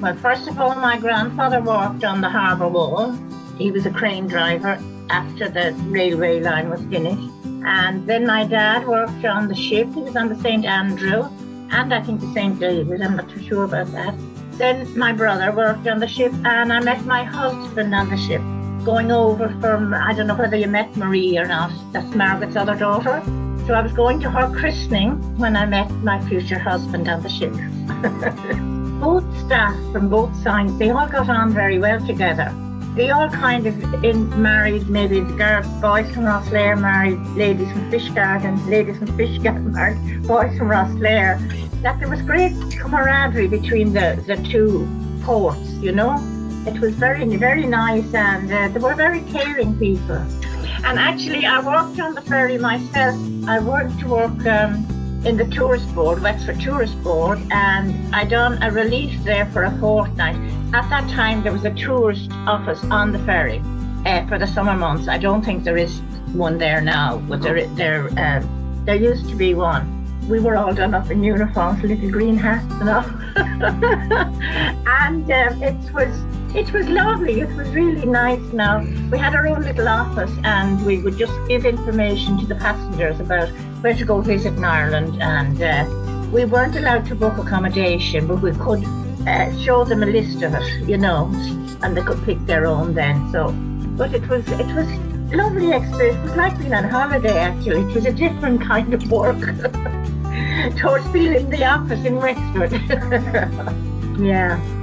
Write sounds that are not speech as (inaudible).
Well, first of all, my grandfather worked on the harbour wall. He was a crane driver after the railway line was finished. And then my dad worked on the ship. He was on the St. Andrew and I think the St. David. I'm not too sure about that. Then my brother worked on the ship and I met my husband on the ship. Going over from, I don't know whether you met Marie or not, that's Margaret's other daughter. So I was going to her christening when I met my future husband on the ship. (laughs) both staff from both sides, they all got on very well together. They all kind of in, married, maybe the girls, boys from Rosslare married ladies from Fishguard, ladies from Fishguard (laughs) married boys from Rosslare. That there was great camaraderie between the, the two ports, you know. It was very, very nice and uh, they were very caring people. And actually, I worked on the ferry myself. I worked to work um, in the tourist board, Wexford Tourist Board, and I done a relief there for a fortnight. At that time, there was a tourist office on the ferry uh, for the summer months. I don't think there is one there now, but there there uh, there used to be one. We were all done up in uniforms, little green hats and all, (laughs) and uh, it was it was lovely. It was really nice. Now we had our own little office, and we would just give information to the passengers about where to go visit in Ireland, and uh, we weren't allowed to book accommodation, but we could uh, show them a list of it, you know, and they could pick their own then. So, but it was it was lovely experience. It was like being on holiday actually. It was a different kind of work (laughs) towards being in the office in Wexford. (laughs) yeah.